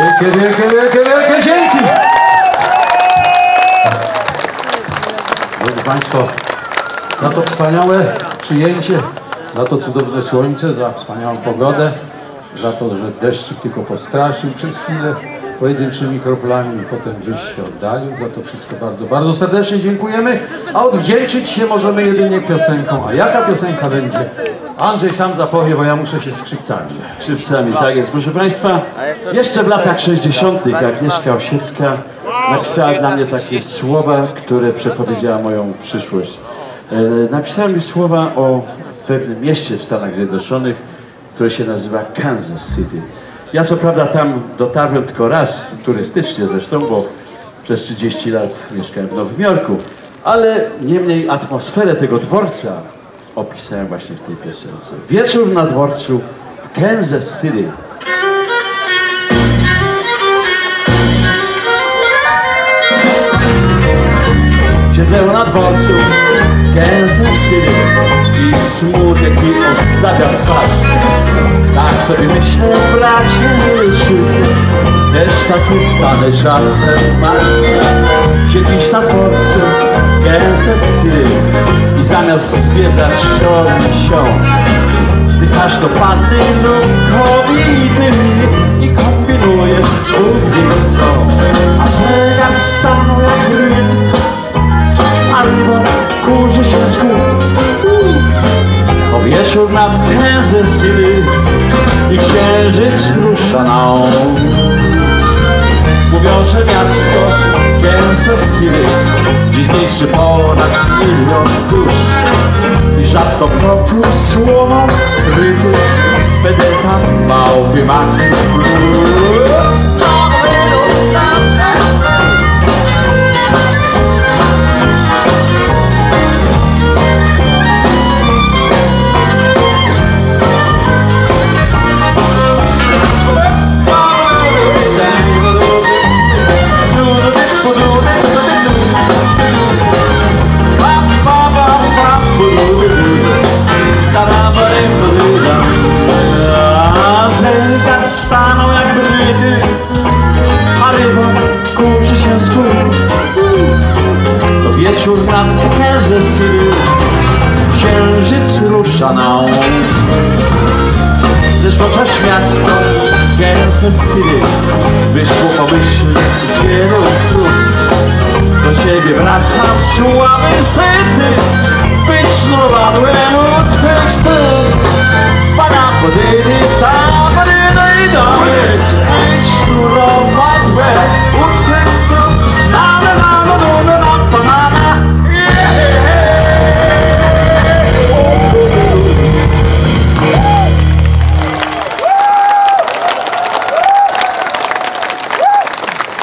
Wielkie, wielkie, wielkie, wielkie dzięki! Drodzy Państwo, za to wspaniałe przyjęcie, za to cudowne słońce, za wspaniałą pogodę, za to, że deszczyk tylko postraszył przez chwilę pojedynczymi kroplami i potem gdzieś się oddalił. Za to wszystko bardzo, bardzo serdecznie dziękujemy. A odwdzięczyć się możemy jedynie piosenką. A jaka piosenka będzie? Andrzej sam zapowie, bo ja muszę się skrzypcami. Skrzypcami, tak jest. Proszę Państwa, jeszcze w latach 60. Agnieszka Osiecka napisała dla mnie takie słowa, które przepowiedziała moją przyszłość. E, Napisała mi słowa o pewnym mieście w Stanach Zjednoczonych, które się nazywa Kansas City. Ja co prawda tam dotarłem tylko raz, turystycznie zresztą, bo przez 30 lat mieszkałem w Nowym Jorku, ale niemniej atmosferę tego dworca opisałem właśnie w tej piosence. Wieczór na dworcu w Kansas City. Siedzę na dworcu Kansas City i smutek mi ozdabia twarz. Sobie myślę, bracie, życiu, też takie stany czasem masz. Siedzisz na dworcu Kansas City i zamiast zbierać się się Zdychasz do panny lub kobiety i kombinujesz wie co. A zegar stanął jak rytm, albo kurzy się z wieczór nad Kansas City i księżyc rusza na Mówią, że miasto Kansas City dziś liczy ponad milion dusz i rzadko kroplą słową ryty pedeta małpy maki. Wieczór nad Kansas księżyc rusza na Zeszłoczasz miasto Kansas City, wyszło pomyślnie z wielu. Do siebie wracam słaby syty, być sznurowadłem od twych stóp. Pada podjęty